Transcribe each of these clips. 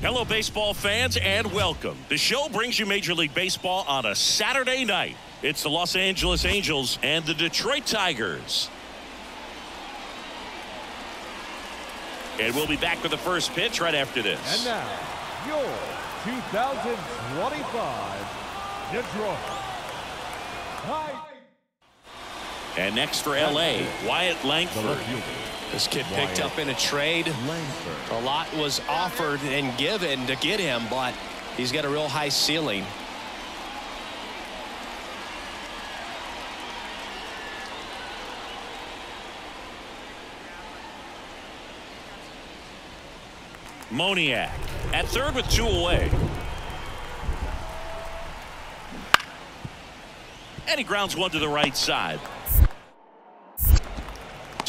Hello, baseball fans, and welcome. The show brings you Major League Baseball on a Saturday night. It's the Los Angeles Angels and the Detroit Tigers. And we'll be back with the first pitch right after this. And now, your 2025 Detroit. Tigers. And next for LA, Wyatt Langford. This kid picked up in a trade. A lot was offered and given to get him, but he's got a real high ceiling. Moniak at third with two away. And he grounds one to the right side.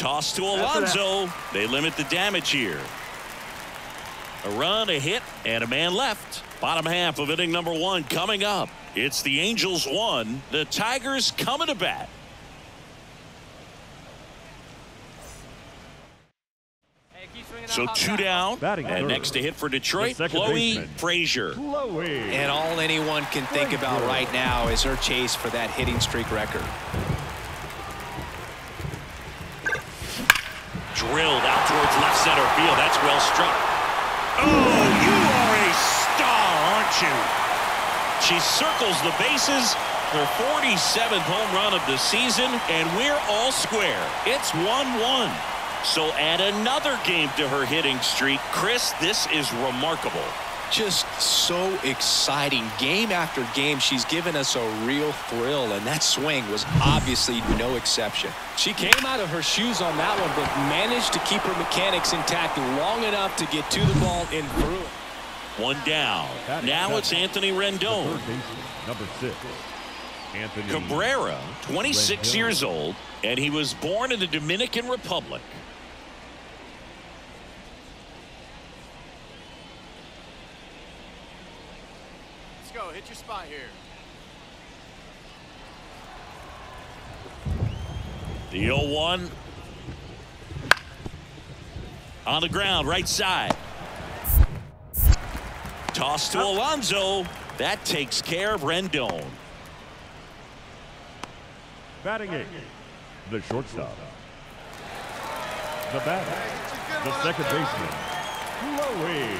Toss to Alonso. They limit the damage here. A run, a hit, and a man left. Bottom half of inning number one coming up. It's the Angels one. The Tigers coming to bat. So two down. Batting And third. next to hit for Detroit, Chloe baseman. Frazier. Chloe. And all anyone can think about right now is her chase for that hitting streak record. Drilled out towards left center field. That's well struck. Oh, you are a star, aren't you? She circles the bases. Her 47th home run of the season, and we're all square. It's 1-1. So add another game to her hitting streak. Chris, this is remarkable. Just so exciting. Game after game, she's given us a real thrill, and that swing was obviously no exception. She came out of her shoes on that one, but managed to keep her mechanics intact long enough to get to the ball and through it. One down. Now it's Anthony Rendon. Number six. Anthony Cabrera, 26 Rendon. years old, and he was born in the Dominican Republic. Your spot here. The 0-1. On the ground, right side. Toss to Alonso. That takes care of Rendon. Batting eight. The shortstop. The batter. The second baseman. Chloe.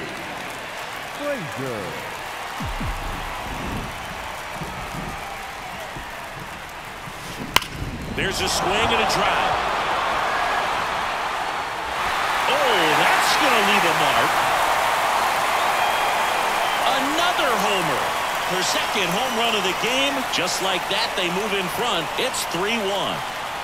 Frazier. There's a swing and a drive. Oh, that's going to leave a mark. Another homer. Her second home run of the game. Just like that, they move in front. It's 3-1.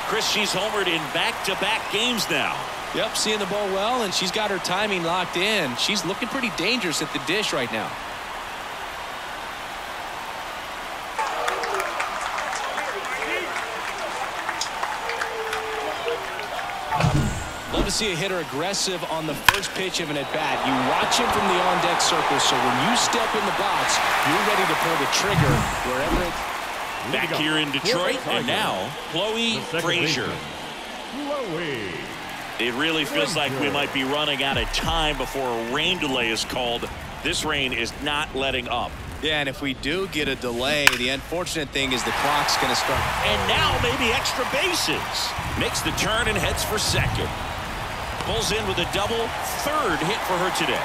Chris, she's homered in back-to-back games now. Yep, seeing the ball well, and she's got her timing locked in. She's looking pretty dangerous at the dish right now. To see a hitter aggressive on the first pitch of an at-bat. You watch him from the on-deck circle, so when you step in the box, you're ready to pull the trigger wherever it... Back here in Detroit, and now Chloe The second Frazier. baseman. Chloe. It really feels like we might be running out of time before a rain delay is called. This rain is not letting up. Yeah, and if we do get a delay, the unfortunate thing is the clock's going to start. And now maybe extra bases. Makes the turn and heads for second. Pulls in with a double. Third hit for her today.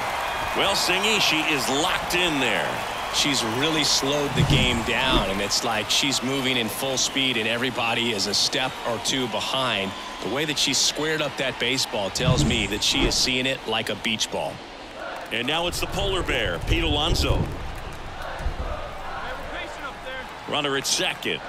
Well, Singy, she is locked in there. She's really slowed the game down, and it's like she's moving in full speed, and everybody is a step or two behind. The way that she squared up that baseball tells me that she is seeing it like a beach ball. And now it's the polar bear, Pete Alonso. Runner at second.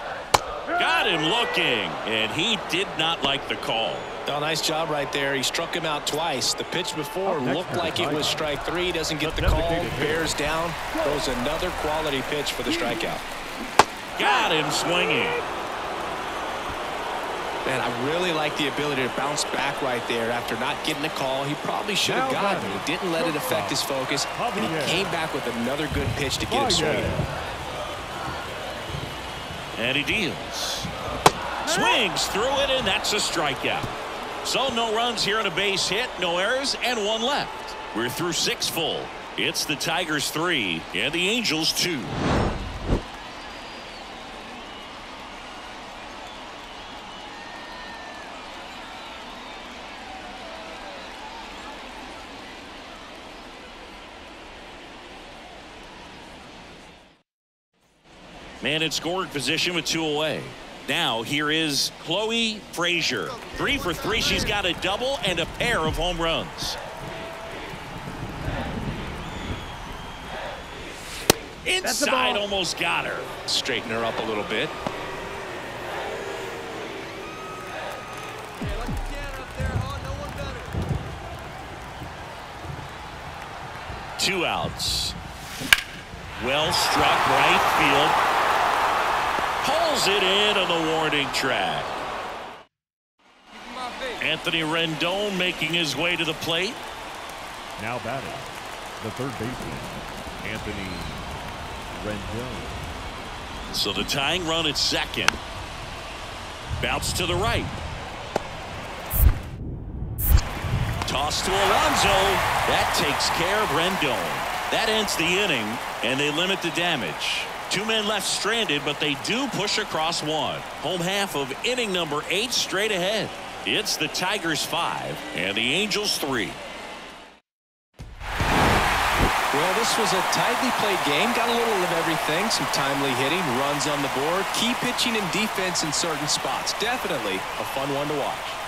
Got him looking, and he did not like the call. Oh, nice job right there. He struck him out twice. The pitch before Up next looked like it was strike three. Doesn't get The the call. designated. Bears down. Throws another quality pitch for the strikeout. Got him swinging. Man, I really like the ability to bounce back right there after not getting the call. He probably should have Now gotten it. batting. He didn't let it affect his focus, and he came back with another good pitch to get it swinging. And he deals. Swings through it, and that's a strikeout. So no runs here on a base hit, no errors, and one left. We're through six full. It's the Tigers three and the Angels two. Man in scoring position with two away. Now here is Chloe Frazier. Three for three. She's got a double and a pair of home runs. Inside almost got her. Straighten her up a little bit. Hey, like you can up there, huh? No one better. Two outs. Well struck right field. It in on the warning track. Keep my face. Anthony Rendon making his way to the plate. Now batting, the third baseman, Anthony Rendon. So the tying run at second. Bounce to the right. Toss to Alonso. That takes care of Rendon. That ends the inning, and they limit the damage. Two men left stranded, but they do push across one. Home half of inning number eight straight ahead. It's the Tigers five and the Angels three. Well, this was a tightly played game. Got a little of everything. Some timely hitting, runs on the board, key pitching and defense in certain spots. Definitely a fun one to watch.